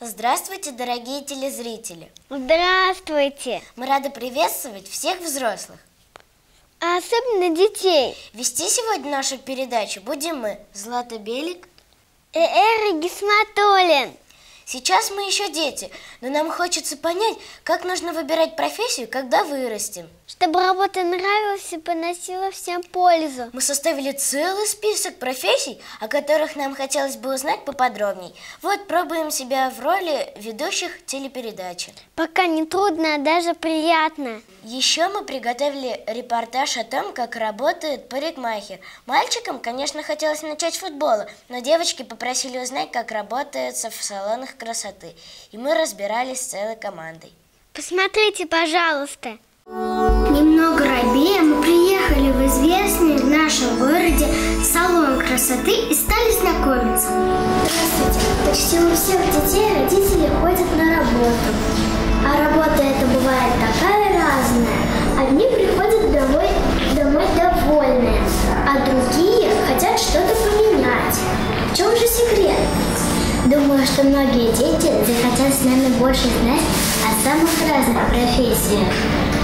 Здравствуйте, дорогие телезрители! Здравствуйте! Мы рады приветствовать всех взрослых. А особенно детей. Вести сегодня нашу передачу будем мы, Злата Белик и Эра Гисматуллин. Сейчас мы еще дети, но нам хочется понять, как нужно выбирать профессию, когда вырастем. Чтобы работа нравилась и приносила всем пользу. Мы составили целый список профессий, о которых нам хотелось бы узнать поподробней. Вот пробуем себя в роли ведущих телепередачи. Пока не трудно, а даже приятно. Еще мы приготовили репортаж о том, как работает парикмахер. Мальчикам, конечно, хотелось начать с футбола, но девочки попросили узнать, как работается в салонах красоты. И мы разбирались с целой командой. Посмотрите, пожалуйста. Немного робея мы приехали в известный в нашем городе салон красоты и стали знакомиться. Здравствуйте. Почти у всех детей родители ходят на работу. А работа эта бывает такая разная. Одни приходят домой, домой довольные, а другие хотят что-то поменять. В чем же секрет? Думаю, что многие дети захотят с нами больше знать о самых разных профессиях.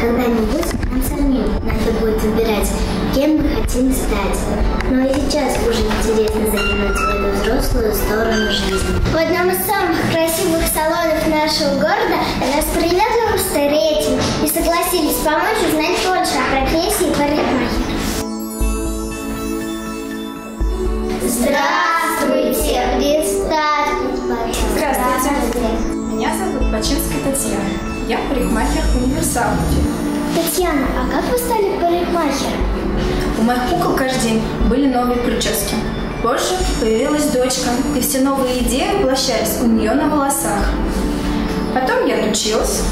Когда-нибудь нам самим надо будет выбирать, кем мы хотим стать. Но и сейчас уже интересно заглянуть в эту взрослую сторону жизни. В одном из самых красивых салонов нашего города нас приветливо встретили и согласились помочь узнать больше о профессии парикмахера. Здравствуйте! Бачинская Татьяна. Я парикмахер универсал. Татьяна, а как вы стали парикмахером? У моих кукол каждый день были новые прически. Позже появилась дочка, и все новые идеи воплощались у нее на волосах. Потом я отучилась.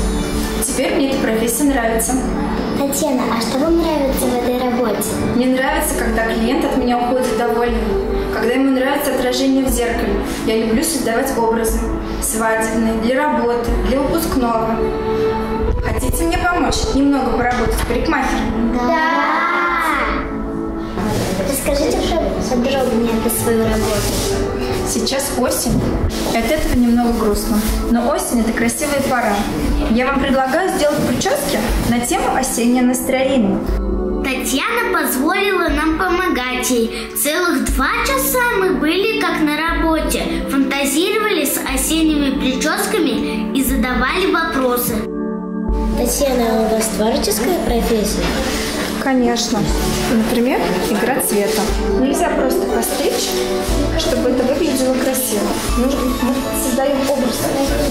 Теперь мне эта профессия нравится. Татьяна, а что вам нравится в этой работе? Мне нравится, когда клиент от меня уходит довольный, когда ему нравится отражение в зеркале. Я люблю создавать образы. Свадебные, для работы, для выпускного. Хотите мне помочь немного поработать парикмахером? Да! Расскажите подробнее про свою работу. Сейчас осень. И от этого немного грустно. Но осень – это красивая пора. Я вам предлагаю сделать прически на тему осеннее настроение. Татьяна позволила нам помогать ей. Целых два часа мы были как на работе, фантазировали с осенними прическами и задавали вопросы. Татьяна, а у вас творческая профессия? Конечно. Например, игра цвета. Нельзя просто постричь, чтобы это выглядело красиво. Нужно, мы создаем образ.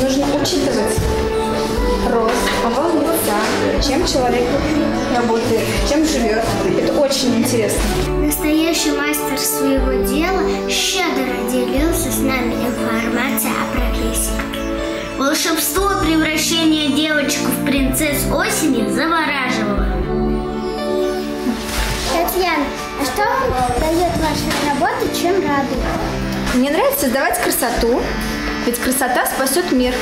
Нужно учитывать рост, овал лица, чем человек работает, чем живет. Это очень интересно. Настоящий мастер своего дела щедро делился с нами информацией о профессии. Волшебство превращения девочек в принцесс осени завораживало. Ваша работа, чем радует? Мне нравится создавать красоту, ведь красота спасет мир.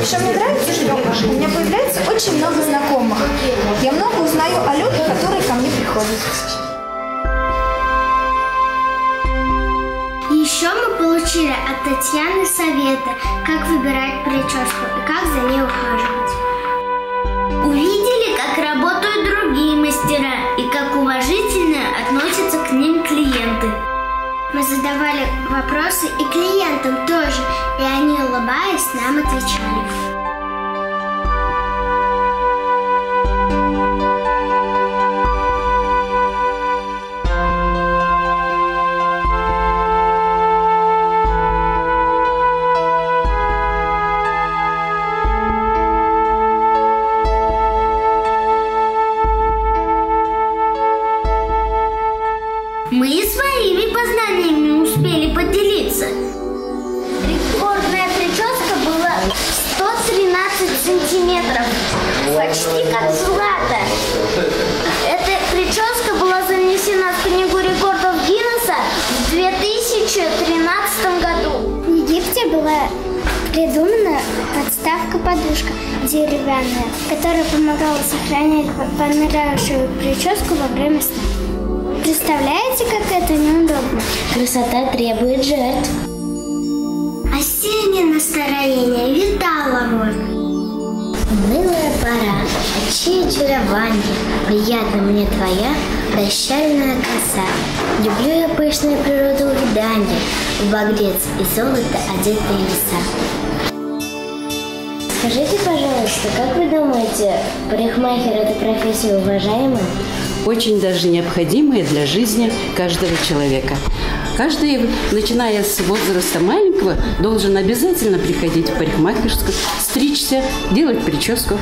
Еще мне нравится, что у меня появляется очень много знакомых. Я много узнаю о людях, которые ко мне приходят. Еще мы получили от Татьяны советы, как выбирать прическу и как за ней ухаживать. Увидели, как работают другие мастера и вопросы и клиентам тоже, и они, улыбаясь, нам отвечали. Мы и своими познаниями успели поделиться. Рекордная прическа была 113 сантиметров. Почти как Злата. Эта прическа была занесена в книгу рекордов Гиннесса в 2013 году. В Египте была придумана подставка-подушка деревянная, которая помогала сохранять понравившую прическу во время сна. Представляете, как это неудобно? Красота требует жертв. Осеннее настроение витало вот. Унылая пора, очи очарование, Приятна мне твоя прощальная коса. Люблю я пышную природу увядания, В багрец и золото одетые леса. Скажите, пожалуйста, как вы думаете, парикмахер – это профессия уважаемая? очень даже необходимые для жизни каждого человека. Каждый, начиная с возраста маленького, должен обязательно приходить в парикмахерскую, стричься, делать прическу.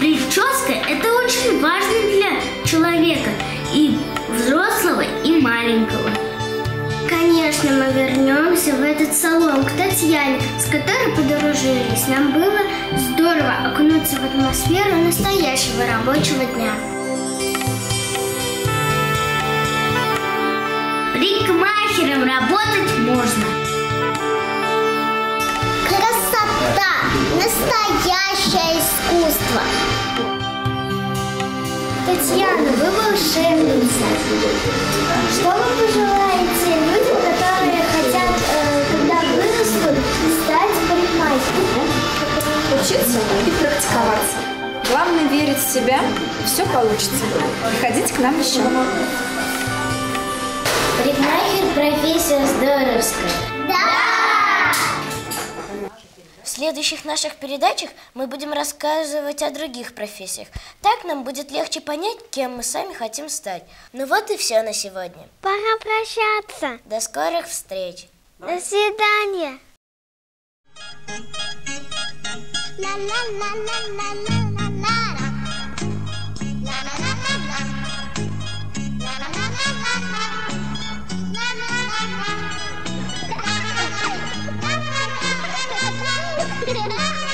Прическа – это очень важно для человека, и взрослого, и маленького. Конечно, мы вернемся в этот салон к Татьяне, с которой подружились. Нам было здорово окунуться в атмосферу настоящего рабочего дня. Парикмахером работать можно. Красота! Настоящее искусство! Татьяна, вы волшебница. Что вы пожелаете Учиться и практиковаться. Главное верить в себя, и все получится. Приходите к нам еще. Парикмахер – профессия здоровская. В следующих наших передачах мы будем рассказывать о других профессиях. Так нам будет легче понять, кем мы сами хотим стать. Ну вот и все на сегодня. Пора прощаться. До скорых встреч! До свидания. Ha ha ha!